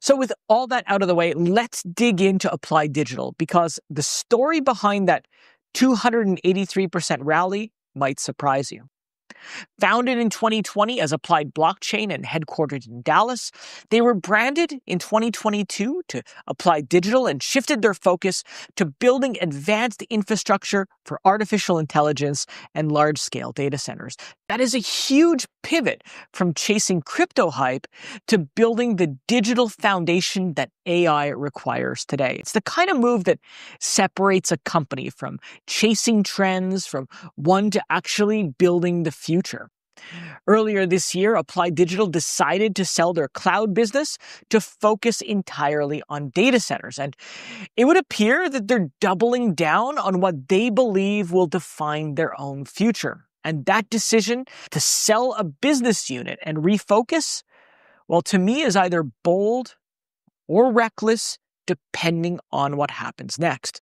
So, with all that out of the way, let's dig into Applied Digital because the story behind that 283% rally might surprise you. Founded in 2020 as Applied Blockchain and headquartered in Dallas, they were branded in 2022 to Applied Digital and shifted their focus to building advanced infrastructure for artificial intelligence and large scale data centers. That is a huge pivot from chasing crypto hype to building the digital foundation that AI requires today. It's the kind of move that separates a company from chasing trends, from one to actually building the future. Earlier this year, Applied Digital decided to sell their cloud business to focus entirely on data centers. And it would appear that they're doubling down on what they believe will define their own future. And that decision to sell a business unit and refocus, well, to me is either bold or reckless, depending on what happens next.